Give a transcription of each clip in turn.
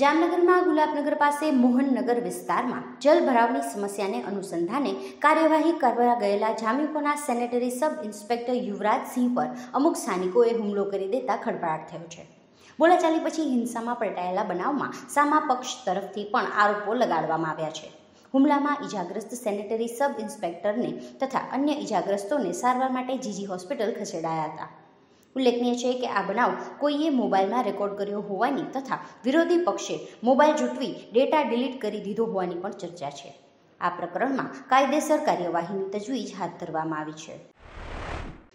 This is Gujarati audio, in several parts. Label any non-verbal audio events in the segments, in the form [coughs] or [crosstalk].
જામનગરમાં ગુલાબનગર પાસે મોહનનગર વિસ્તારમાં જલભરાવની સમસ્યાને અનુસંધાને કાર્યવાહી કરવા ગયેલા જામીપોના સેનેટરી સબ ઇન્સ્પેક્ટર યુવરાજસિંહ પર અમુક સ્થાનિકોએ હુમલો કરી દેતા ખળભળાટ થયો છે. બોલાચાલી પછી હિંસામાં પલટાયેલા બનાવમાં સામા પક્ષ તરફથી પણ આરોપો લગાડવામાં આવ્યા છે. હુમલામાં ઇજાગ્રસ્ત સેનેટરી સબ ઇન્સ્પેક્ટરને તથા અન્ય ઇજાગ્રસ્તોને સારવાર માટે જીજી હોસ્પિટલ ખસેડાયા હતા. ઉલ્લેખનીય છે કે આ બનાવ કોઈએ મોબાઈલમાં રેકોર્ડ કર્યો હોવાની તથા વિરોધી પક્ષે મોબાઈલ જૂટવી, ડેટા ડિલીટ કરી દીધો હોવાની પણ ચર્ચા છે. આ પ્રકરણમાં કાયદેસર કાર્યવાહીની તજવીજ હાથ ધરવામાં આવી છે.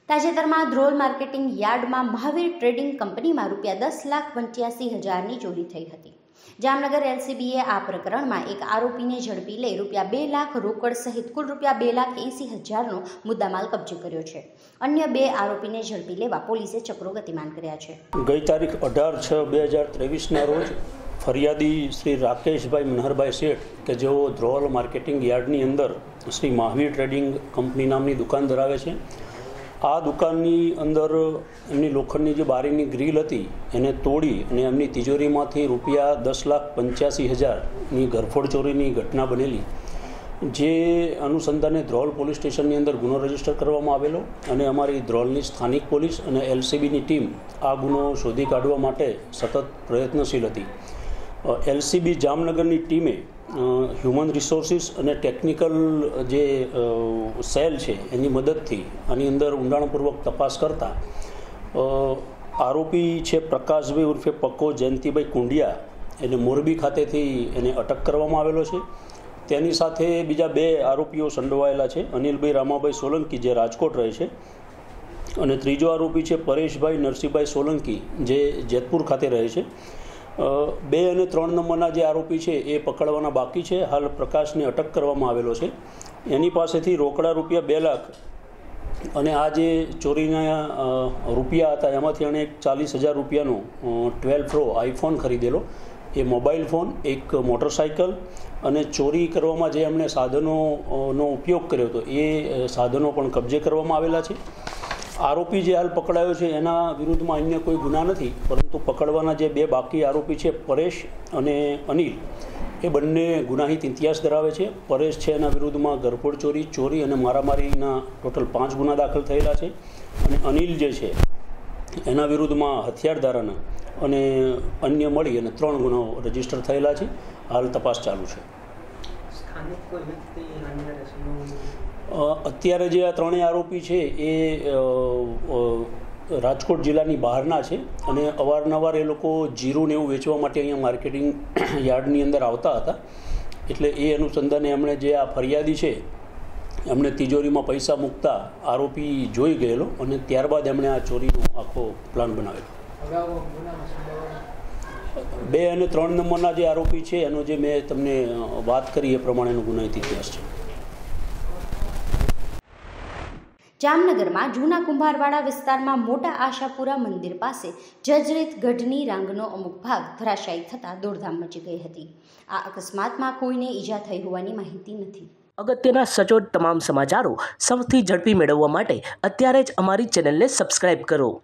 તાજેતરમાં ધ્રોલ માર્કેટિંગ યાર્ડમાં મહાવીર ટ્રેડિંગ કંપનીમાં રૂપિયા દસ લાખ પંચ્યાસી હજારની ચોરી થઈ હતી. જામનગર એલસીબીએ આ પ્રકરણમાં એક આરોપીને ઝડપી લઈ રૂપિયા બે લાખ રોકડ સહિત કુલ રૂપિયા બે લાખ એંસી હજારનો મુદ્દામાલ કબજે કર્યો છે. અન્ય બે આરોપીને ઝડપી લેવા પોલીસે ચક્રો ગતિમાન કર્યા છે. ગઈ તારીખ અઢાર છ બે હજાર ત્રેવીસના રોજ ફરિયાદી શ્રી રાકેશભાઈ મનહરભાઈ શેઠ કે જેઓ ધ્રોલ માર્કેટિંગ યાર્ડની અંદર શ્રી મહાવીર ટ્રેડિંગ કંપની નામની દુકાન ધરાવે છે આ દુકાનની અંદર એમની લોખંડની જે બારીની ગ્રીલ હતી, એને તોડી અને એમની તિજોરીમાંથી રૂપિયા દસ લાખ પંચ્યાસી હજારની ઘરફોડ ચોરીની ઘટના બનેલી, જે અનુસંધાને ધ્રોલ પોલીસ સ્ટેશનની અંદર ગુનો રજિસ્ટર કરવામાં આવેલો અને અમારી ધ્રોલની સ્થાનિક પોલીસ અને એલસીબીની ટીમ આ ગુનો શોધી કાઢવા માટે સતત પ્રયત્નશીલ હતી. એલસીબી જામનગરની ટીમે હ્યુમન રિસોર્સિસ અને ટેકનિકલ જે સેલ છે, એની મદદથી, આની અંદર ઊંડાણપૂર્વક તપાસ કરતા આરોપી છે પ્રકાશભાઈ ઉર્ફે પક્કો જયંતિભાઈ કુંડિયા, એને મોરબી ખાતેથી એને અટક કરવામાં આવેલો છે. તેની સાથે બીજા બે આરોપીઓ સંડોવાયેલા છે, અનિલભાઈ રામાભાઈ સોલંકી, જે રાજકોટ રહે છે, અને ત્રીજો આરોપી છે પરેશભાઈ નરસિંહભાઈ સોલંકી, જે જેતપુર ખાતે રહે છે. બે અને ત્રણ નંબરના જે આરોપી છે એ પકડવાના બાકી છે. હાલ પ્રકાશને અટક કરવામાં આવેલો છે. એની પાસેથી રોકડા રૂપિયા બે લાખ અને આ જે ચોરીના રૂપિયા હતા, એમાંથી એણે એક ચાલીસ હજાર રૂપિયાનો ટ્વેલ્વ પ્રો આઈફોન ખરીદેલો. એ મોબાઈલ ફોન, એક મોટરસાઇકલ અને ચોરી કરવામાં જે એમણે સાધનોનો ઉપયોગ કર્યો હતો એ સાધનો પણ કબજે કરવામાં આવેલા છે. આરોપી જે હાલ પકડાયો છે, એના વિરુદ્ધમાં અન્ય કોઈ ગુના નથી, પરંતુ પકડવાના જે બે બાકી આરોપી છે, પરેશ અને અનિલ, એ બંને ગુનાહિત ઇતિહાસ ધરાવે છે. પરેશ છે એના વિરુદ્ધમાં ઘરફોડ ચોરી ચોરી અને મારામારીના ટોટલ પાંચ ગુના દાખલ થયેલા છે અને અનિલ જે છે, એના વિરુદ્ધમાં હથિયાર ધારાના અને અન્ય મળી અને ત્રણ ગુનાઓ રજિસ્ટર થયેલા છે. હાલ તપાસ ચાલુ છે સ્થાનિક કોઈ વ્યક્તિ અન્ય રસીનો અત્યારે જે આ ત્રણેય આરોપી છે એ રાજકોટ જિલ્લાની બહારના છે અને અવારનવાર એ લોકો જીરું ને એવું વેચવા માટે અહીંયા માર્કેટિંગ [coughs] યાર્ડની અંદર આવતા હતા. એટલે એ અનુસંધાને એમણે જે આ ફરિયાદી છે એમણે તિજોરીમાં પૈસા મૂકતા આરોપી જોઈ ગયેલો અને ત્યારબાદ એમણે આ ચોરીનો આખો પ્લાન બનાવેલો. બે અને ત્રણ નંબરના જે આરોપી છે એનો જે મેં તમને વાત કરી એ પ્રમાણેનો ગુનાહિત ઇતિહાસ છે. જામનગરમાં જૂના કુંભારવાડા વિસ્તારમાં મોટા આશાપુરા મંદિર પાસે જર્જરિત ગઢની રાંગનો અમુક ભાગ ધરાશાયી થતાં દોડધામ મચી ગઈ હતી. આ અકસ્માતમાં કોઈને ઈજા થઈ હોવાની માહિતી નથી. અગત્યના સચોટ તમામ સમાચારો સૌથી ઝડપી મેળવવા માટે અત્યારે જ અમારી ચેનલને સબસ્ક્રાઇબ કરો.